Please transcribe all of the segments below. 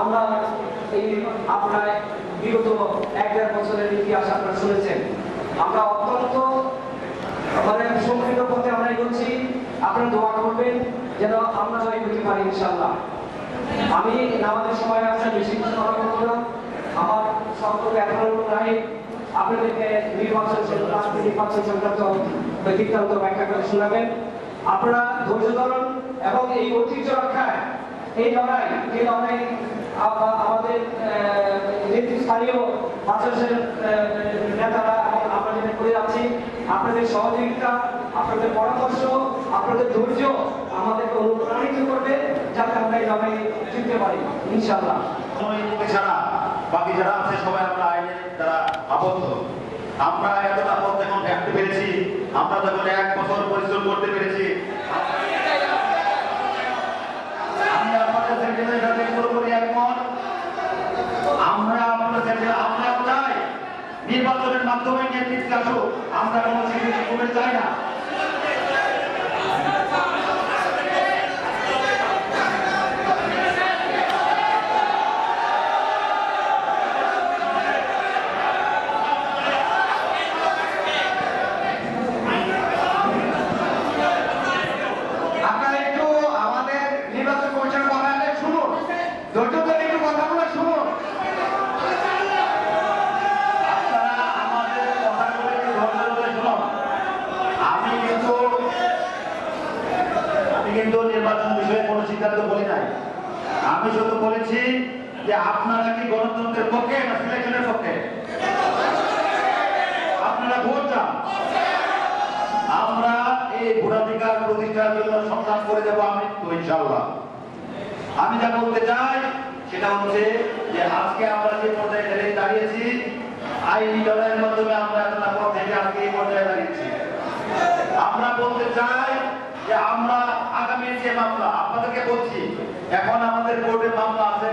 আমরা এই আপনার বিগত এক দেড় বছরের আপনারা শুনেছেন। আমরা মানে আমরা দোয়া করবেন যেন আমরা পারি ইনশাল্লাহ আমি আমাদের সময় আছে বেশি কিছু কথা বলব না। আমার সম্পর্কে এখন নাই আপনাদেরকে নির্বাচন নির্বাচন সংক্রান্ত বৃত্তান্ত ব্যাখ্যা করে শোনাবেন। আপনারা ধৈর্য ধরুন এবং এই ঐতিহ্য রক্ষায়, এই লড়াই এই লড়াই আমাদের নেতৃস্থানীয় বাংলাদেশের নেতারা এবং আমরা যেটা করে যাচ্ছি, আপনাদের সহযোগিতা, আপনাদের পরামর্শ, আপনাদের ধৈর্য আমাদেরকে অনুপ্রাণিত করবে যাতে আমরা এই লড়াই জিততে পারি ইনশাল্লাহ সময় ছাড়া, বাকি যারা আছে, সবাই আমরা আইনে তারা আবদ্ধ। আমরা এতটা পথ এখন হাঁটতে পেরেছি, আমরা যখন এক বছর পরিশ্রম করতে পেরেছি। আমরা নির্বাচনের মাধ্যমে নেতৃত্বে আসুক। আমরা কোনো সিকিউরিটি কমে চাই না আপনারা একটু আমাদের নির্বাচন কমিশনের কথাটা শুনুন ধৈর্য ধরে একটু কথাগুলো শুনুন আপনারা আমাদের কথাগুলো একটু ধৈর্য ধরে শুনুন। আমি কিন্তু আমি কিন্তু নির্বাচন বিষয়ে কোনো সিদ্ধান্ত বলি নাই। আমি শুধু বলেছি যে আপনারা কি গণতন্ত্রের পক্ষে না সিলেকশনের পক্ষে? আপনারা ভোট চান? আমরা এই ভোটাধিকার প্রতিষ্ঠার জন্য সংগ্রাম করে দেবো আমি, তো ইনশাল্লাহ আমি যা বলতে চাই সেটা হচ্ছে যে আজকে আমরা যে পর্যায়ে দাঁড়িয়েছি, আইনি লড়াইয়ের মাধ্যমে আমরা এতটা পর থেকে আজকে এই পর্যায়ে দাঁড়িয়েছি আমরা বলতে চাই যে আমরা আগামী যে মামলা আপনাদেরকে বলছি এখন আমাদের কোর্টে মামলা আছে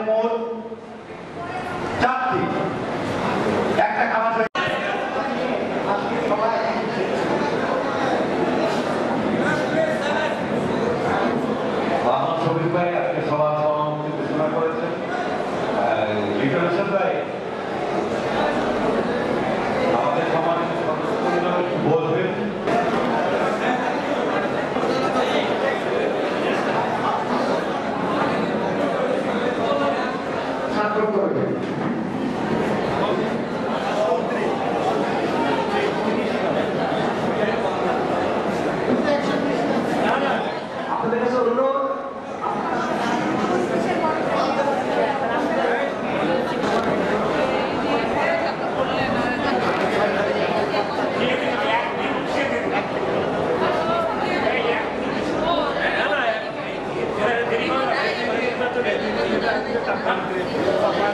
importante.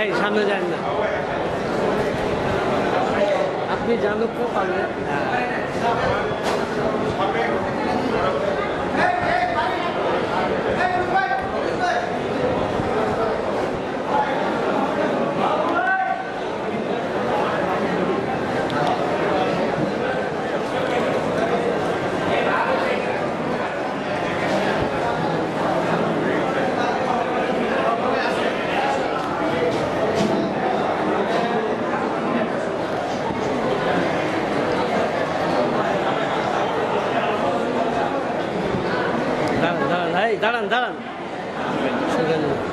এই সামনে যান না। আপনি জানুক তো dalan dalan. Şöyle.